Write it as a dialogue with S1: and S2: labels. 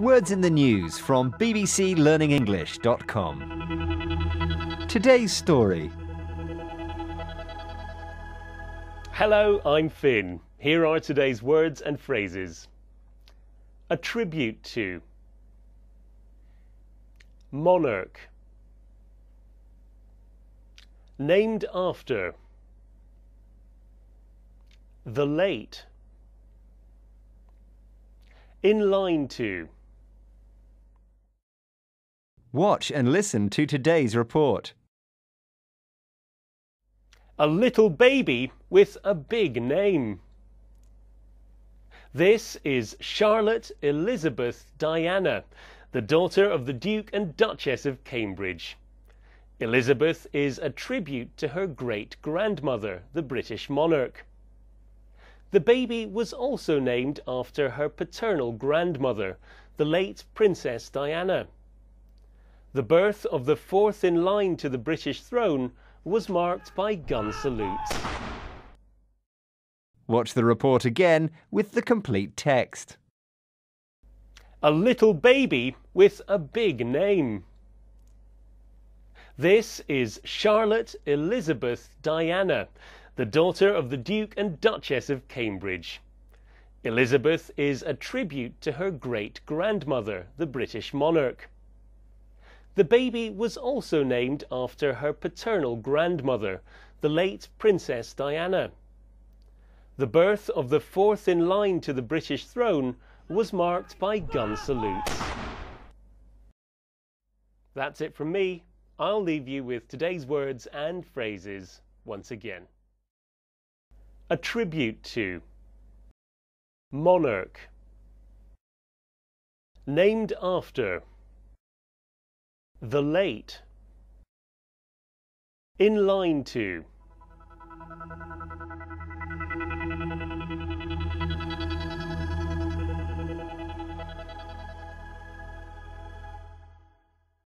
S1: Words in the news from bbclearningenglish.com. Today's story.
S2: Hello, I'm Finn. Here are today's words and phrases. A tribute to Monarch Named after The late In line to
S1: Watch and listen to today's report.
S2: A little baby with a big name. This is Charlotte Elizabeth Diana, the daughter of the Duke and Duchess of Cambridge. Elizabeth is a tribute to her great grandmother, the British monarch. The baby was also named after her paternal grandmother, the late Princess Diana. The birth of the fourth in line to the British throne was marked by gun salutes.
S1: Watch the report again with the complete text.
S2: A little baby with a big name. This is Charlotte Elizabeth Diana, the daughter of the Duke and Duchess of Cambridge. Elizabeth is a tribute to her great grandmother, the British monarch. The baby was also named after her paternal grandmother, the late Princess Diana. The birth of the fourth in line to the British throne was marked by gun salutes. That's it from me. I'll leave you with today's words and phrases once again. A tribute to Monarch Named after The late. In line to